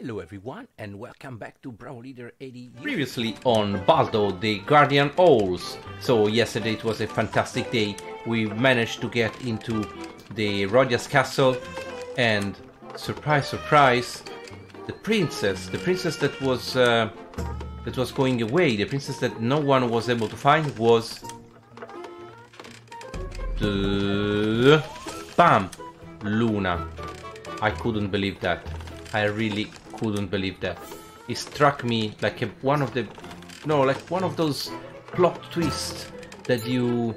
Hello everyone and welcome back to Bravoleader 80. Previously on Baldo, the Guardian Owls. So yesterday it was a fantastic day. We managed to get into the Rodia's castle and surprise surprise the princess, the princess that was uh, that was going away, the princess that no one was able to find was the Bam Luna. I couldn't believe that. I really couldn't believe that. It struck me like a, one of the, no, like one of those plot twists that you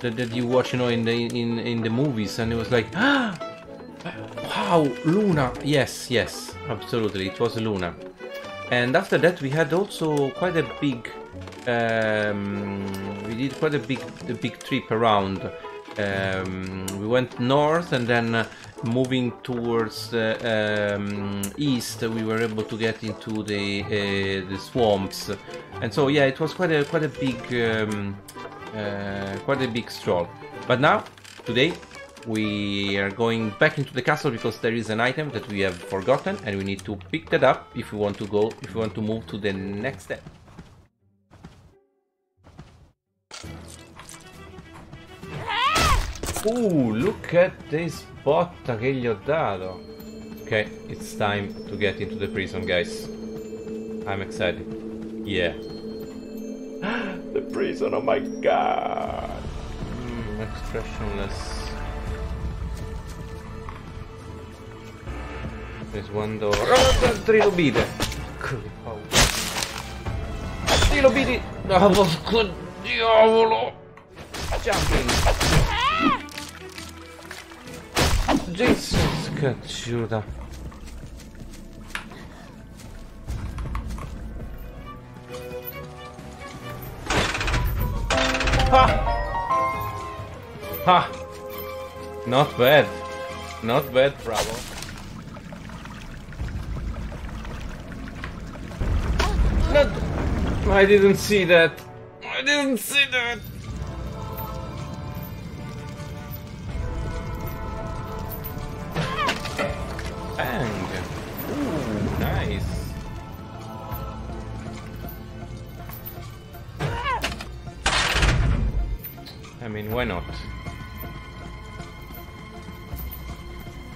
that, that you watch, you know, in the in in the movies, and it was like, ah, wow, Luna. Yes, yes, absolutely, it was Luna. And after that, we had also quite a big, um, we did quite a big, the big trip around. Um, we went north and then uh, moving towards the um, east, we were able to get into the uh, the swamps, and so yeah, it was quite a quite a big um, uh, quite a big stroll. But now, today, we are going back into the castle because there is an item that we have forgotten, and we need to pick that up if we want to go if we want to move to the next step. Uh, look at this botta che gli ho dato. Okay, it's time to get into the prison, guys. I'm excited. Yeah. the prison, oh my god. Mm, expressionless. There's one door. Oh, trilobite! Trilobiti! No, porco diavolo! Jumping! Jesus, cacciuta. Ha! Ha! Not bad. Not bad, bravo. Not... I didn't see that. I didn't see that. Bang! Ooh, nice. I mean, why not?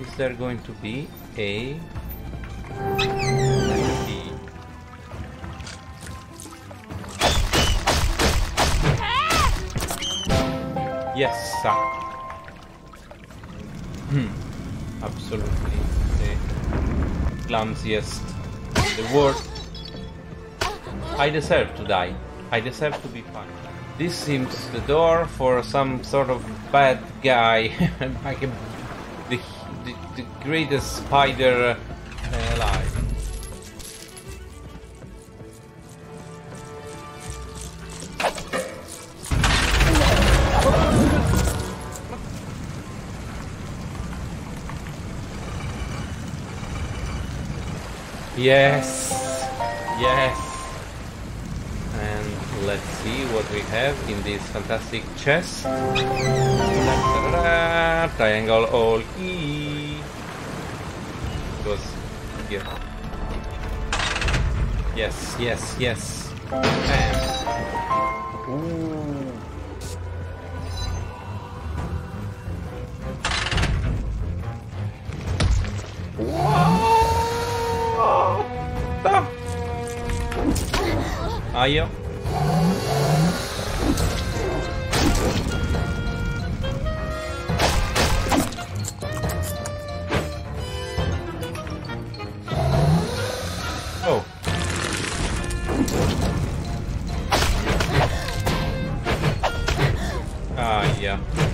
Is there going to be a? Yes, sir. Hmm. Absolutely clumsiest in the world. I deserve to die. I deserve to be punished. This seems the door for some sort of bad guy, like a, the, the, the greatest spider uh, alive. Yes, yes. And let's see what we have in this fantastic chest. Triangle all. It was here. Yes, yes, yes. And ooh. Aia. Oh. Ah, yeah.